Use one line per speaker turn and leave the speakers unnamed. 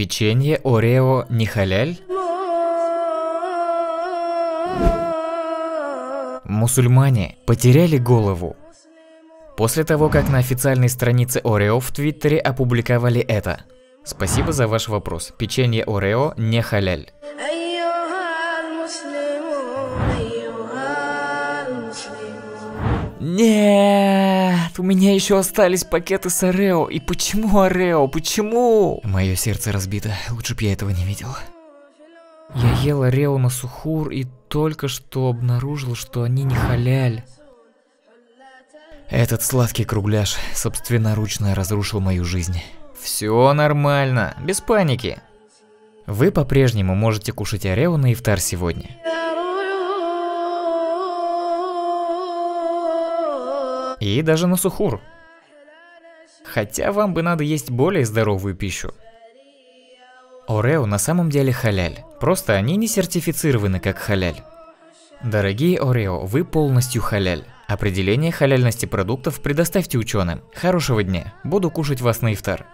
Печенье Орео не халяль? Мусульмане потеряли голову. После того, как на официальной странице Орео в Твиттере опубликовали это. Спасибо за ваш вопрос. Печенье Орео не халяль. Нет! У меня еще остались пакеты с Орео. И почему Орео? Почему? Мое сердце разбито. Лучше б я этого не видел. Я ел Орео на сухур и только что обнаружил, что они не халяль. Этот сладкий кругляш собственноручно разрушил мою жизнь. Все нормально, без паники. Вы по-прежнему можете кушать Орео на ифтар сегодня. И даже на сухур. Хотя вам бы надо есть более здоровую пищу. Орео на самом деле халяль, просто они не сертифицированы как халяль. Дорогие Орео, вы полностью халяль. Определение халяльности продуктов предоставьте ученым. Хорошего дня, буду кушать вас на ифтар.